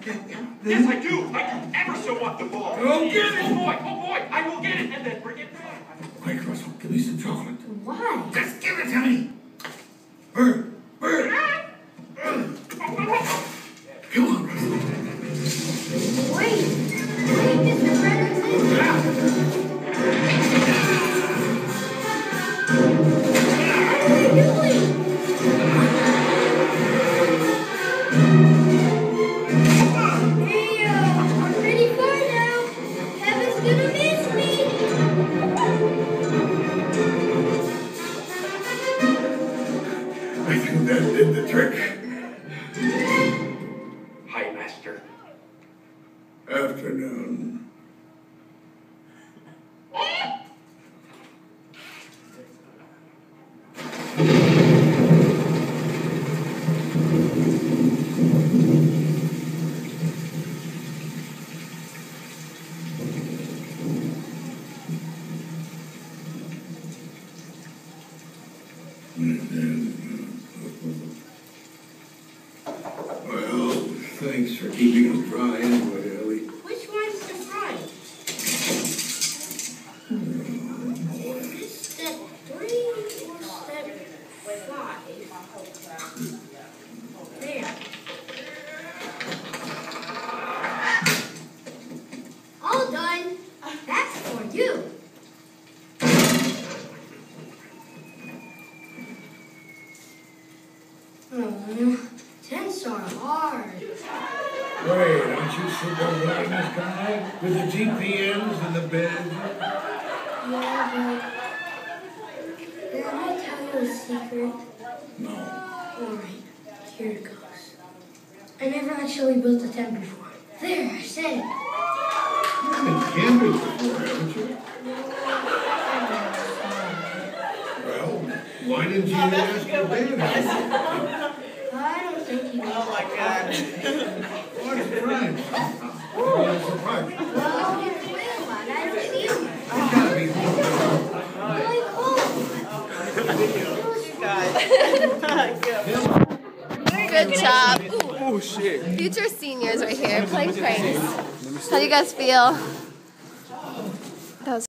Yes, I do. I do ever so want the ball. Go get it. Oh boy, oh boy, I will get it and then bring it back. Quick, Russell, give me some chocolate. Why? Just give it to me. Bird, bird. Ah! Come on, Russell. I think that did the trick. Hi, Master. Afternoon. Mm-hmm. Mm-hmm. Mm-hmm. Well, thanks for keeping us dry anyway, Oh, tents are hard. Wait, aren't you supervising this guy? With the GPMs and the beds? Yeah, but can I tell you a secret? No. Alright, here it goes. I never actually built a tent before. There, I said it. You've been camping before, haven't you? Well, why didn't you ask your dad? I don't think he Oh my god. Why surprise? Why surprise? Well, will, but I him. You gotta be. Good job. Oh shit. Future seniors right here playing pranks. How do you guys feel?